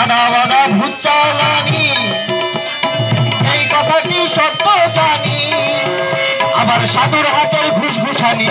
আনা বানা ভূত চালানি এই কথাটি সত্য জানি। আবার সাধুর হাতের ঘুষ ঘুষানি